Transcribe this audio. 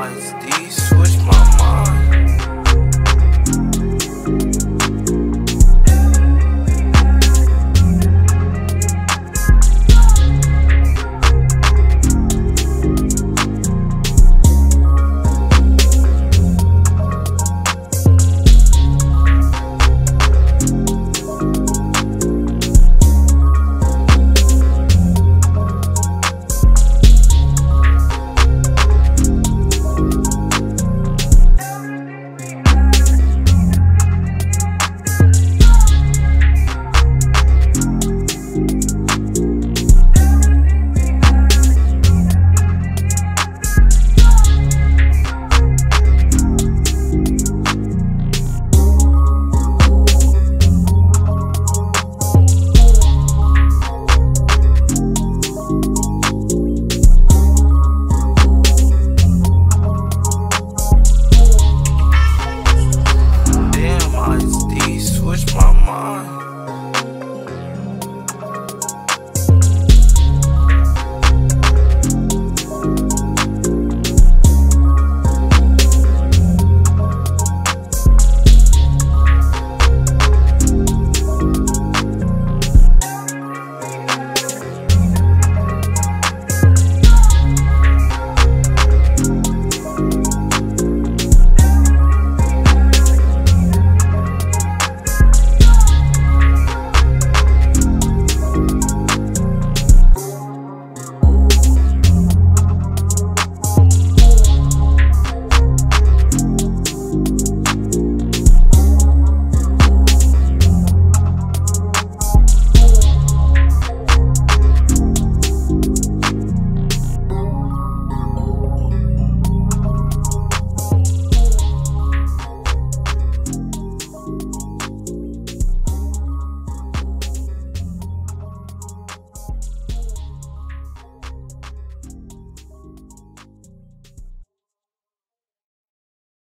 Ice D.